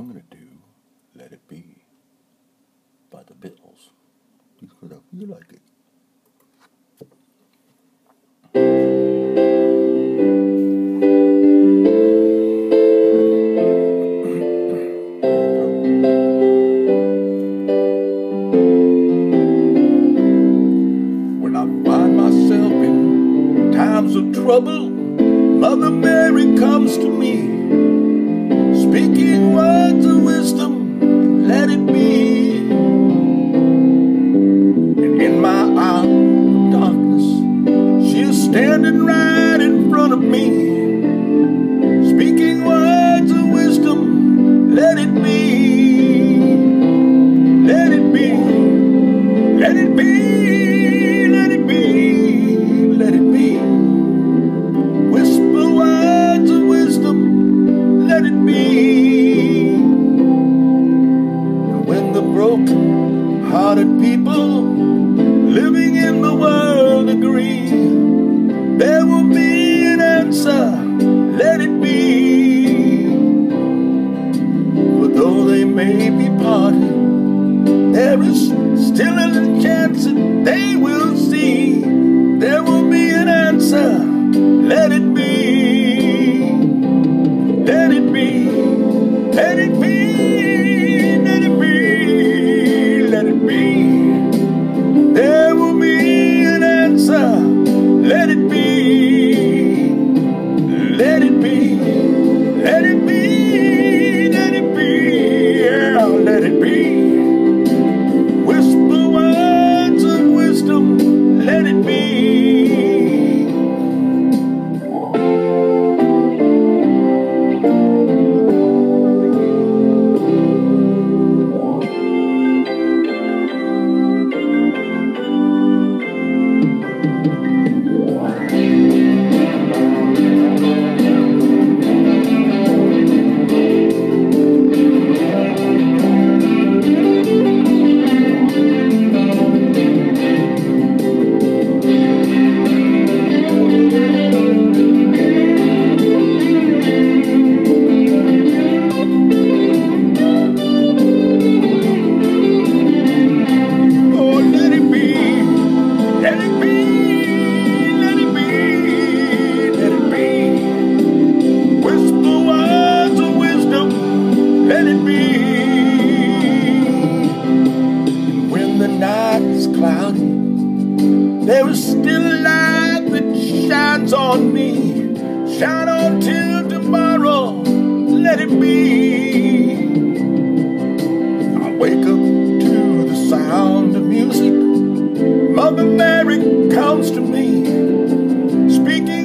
I'm gonna do Let It Be by the Beatles. Because I feel like it. When I find myself in times of trouble, Mother Mary comes to me, speaking words of wisdom, let it be. And in my hour of darkness, she is standing right in front of me, speaking words of wisdom, let it be. When the broken hearted people living in the world agree, there will be an answer, let it be. For though they may be parted, there is still a chance that they will see. There will it be. Let it be. Let it be. Yeah, let it be. Cloudy, there is still a light that shines on me. Shine on till tomorrow, let it be. I wake up to the sound of music. Mother Mary comes to me, speaking